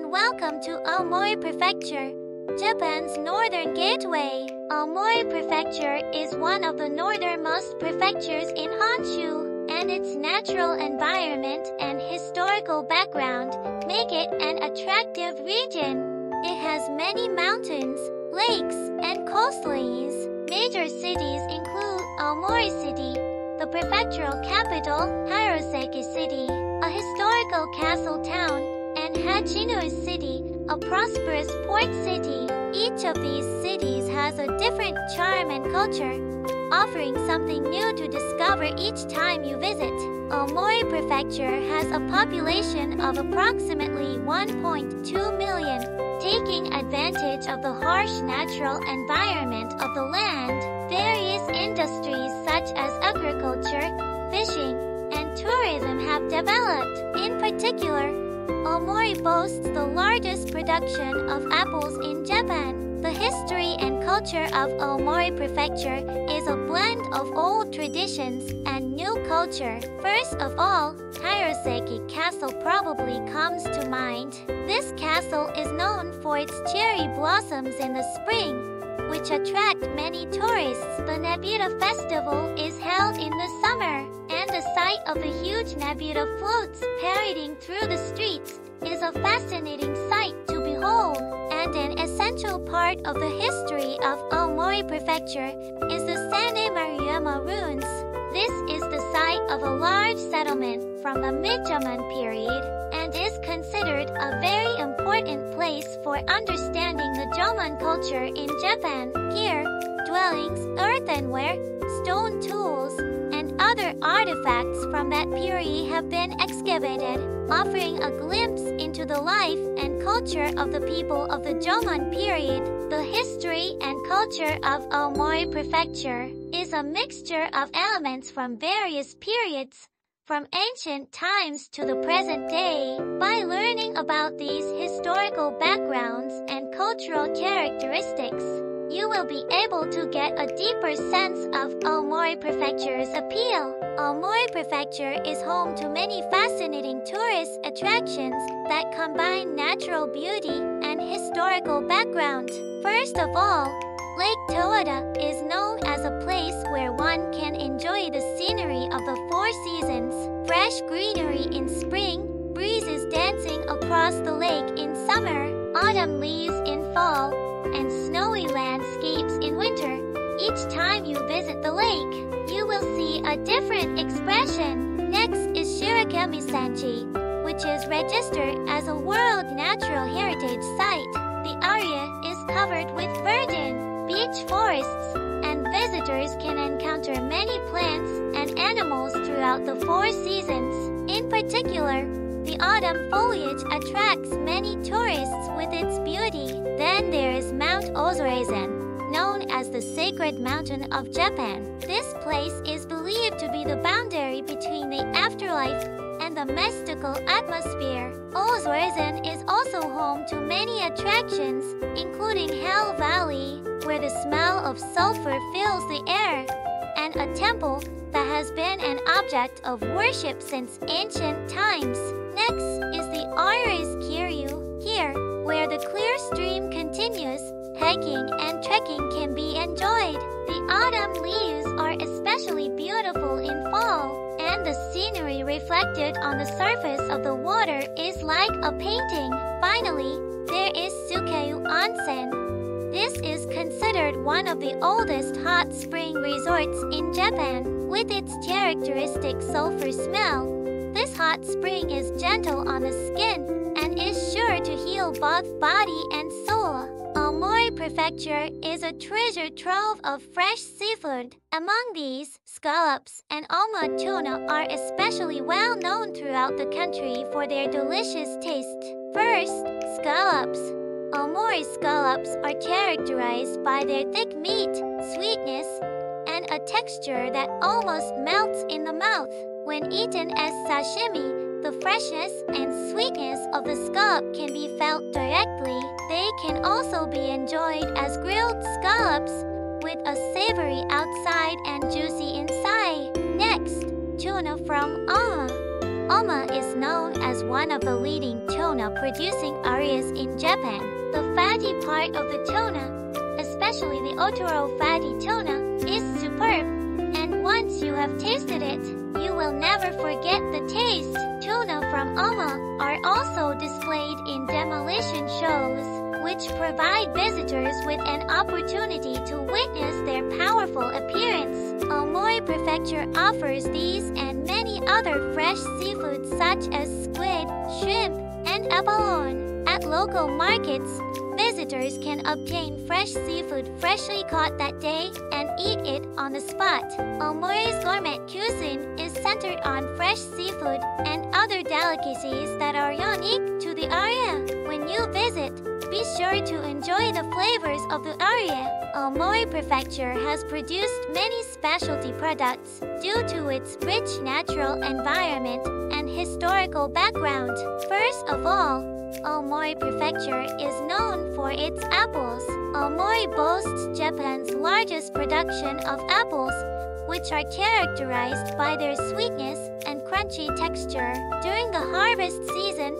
and welcome to Aomori Prefecture, Japan's northern gateway. Aomori Prefecture is one of the northernmost prefectures in Honshu, and its natural environment and historical background make it an attractive region. It has many mountains, lakes, and coastlines. Major cities include Aomori City, the prefectural capital, Hirosaki City, a historical castle town, and City, a prosperous port city. Each of these cities has a different charm and culture, offering something new to discover each time you visit. Aomori Prefecture has a population of approximately 1.2 million, taking advantage of the harsh natural environment of the land. Various industries such as agriculture, fishing, and tourism have developed. In particular, Aomori boasts the largest production of apples in Japan. The history and culture of Aomori Prefecture is a blend of old traditions and new culture. First of all, Hirosaki Castle probably comes to mind. This castle is known for its cherry blossoms in the spring, which attract many tourists. The Nebuta Festival is held in the summer, the sight of the huge Nebuta floats parading through the streets is a fascinating sight to behold. And an essential part of the history of Aomori Prefecture is the Sannai Maruyama ruins. This is the site of a large settlement from the mid-Jomon period and is considered a very important place for understanding the Jomon culture in Japan. Here, dwellings, earthenware, stone tools, other artifacts from that period have been excavated, offering a glimpse into the life and culture of the people of the Jomon period. The history and culture of Aomori Prefecture is a mixture of elements from various periods, from ancient times to the present day. By learning about these historical backgrounds and cultural characteristics, you will be able to get a deeper sense of Aomori Prefecture's appeal. Aomori Prefecture is home to many fascinating tourist attractions that combine natural beauty and historical background. First of all, Lake Towada is known as a place where one can enjoy the scenery of the four seasons. Fresh greenery in spring, breezes dancing across the lake in summer, autumn leaves in fall, Each time you visit the lake, you will see a different expression. Next is Shirakami Sanchi, which is registered as a World Natural Heritage Site. The area is covered with virgin beech forests, and visitors can encounter many plants and animals throughout the four seasons. In particular, the autumn foliage attracts many tourists with its beauty. Then there is Mount as the sacred mountain of Japan. This place is believed to be the boundary between the afterlife and the mystical atmosphere. Osorezan is also home to many attractions, including Hell Valley, where the smell of sulfur fills the air, and a temple that has been an object of worship since ancient times. Next is the Oirase Keiryu, here, where the clear stream continues, hiking and trekking autumn leaves are especially beautiful in fall, and the scenery reflected on the surface of the water is like a painting. Finally, there is Sukayu Onsen, this is considered one of the oldest hot spring resorts in Japan, with its characteristic sulfur smell. This hot spring is gentle on the skin and is sure to heal both body and soul. Aomori Prefecture is a treasure trove of fresh seafood. Among these, scallops and oma tuna are especially well known throughout the country for their delicious taste. First, scallops. Aomori scallops are characterized by their thick meat, sweetness, and a texture that almost melts in the mouth. When eaten as sashimi, the freshness and sweetness of the scallop can be felt directly. They can also be enjoyed as grilled scallops with a savory outside and juicy inside. Next, tuna from Oma. Oma is known as one of the leading tuna producing areas in Japan. The fatty part of the tuna, especially the otoro fatty tuna, is superb. And once you have tasted it, you will never forget the taste. Tuna from Oma are also displayed in demolition shows which provide visitors with an opportunity to witness their powerful appearance. Aomori Prefecture offers these and many other fresh seafood such as squid, shrimp, and abalone. At local markets, visitors can obtain fresh seafood freshly caught that day and eat it on the spot. Aomori's gourmet cuisine is centered on fresh seafood and other delicacies that are unique to the area. When you visit, be sure to enjoy the flavors of the area. Aomori Prefecture has produced many specialty products due to its rich natural environment and historical background. First of all, Aomori Prefecture is known for its apples. Aomori boasts Japan's largest production of apples, which are characterized by their sweetness and crunchy texture. During the harvest season,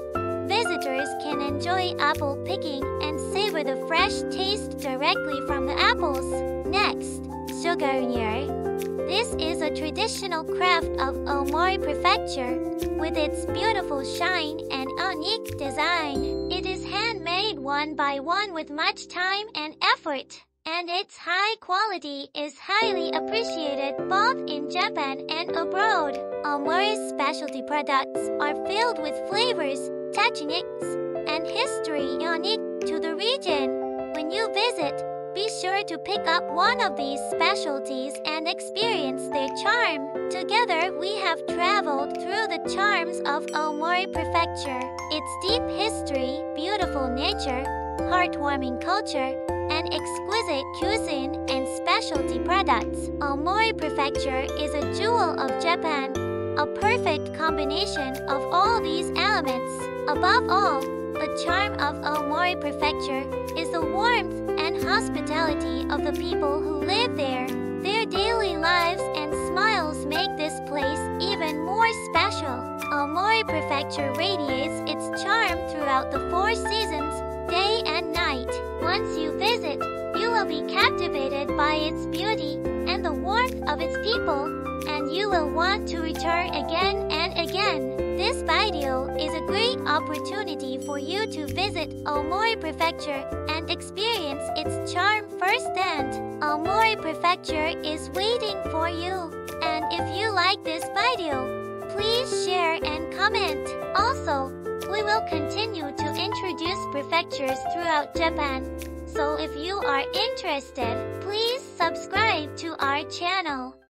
Visitors can enjoy apple picking and savor the fresh taste directly from the apples. Next, Tsugaru-nuri. This is a traditional craft of Aomori Prefecture with its beautiful shine and unique design. It is handmade one by one with much time and effort and its high quality is highly appreciated both in Japan and abroad. Aomori's specialty products are filled with flavors techniques, and history unique to the region. When you visit, be sure to pick up one of these specialties and experience their charm. Together, we have traveled through the charms of Aomori Prefecture, its deep history, beautiful nature, heartwarming culture, and exquisite cuisine and specialty products. Aomori Prefecture is a jewel of Japan, a perfect combination of all these elements. Above all, the charm of Aomori Prefecture is the warmth and hospitality of the people who live there. Their daily lives and smiles make this place even more special. Aomori Prefecture radiates its charm throughout the four seasons, day and night. Once you visit, you will be captivated by its beauty and the warmth of its people, and you will want to return again and again. This video is a great opportunity for you to visit Aomori Prefecture experience its charm firsthand. Aomori Prefecture is waiting for you. And if you like this video, please share and comment. Also, we will continue to introduce prefectures throughout Japan. So if you are interested, please subscribe to our channel.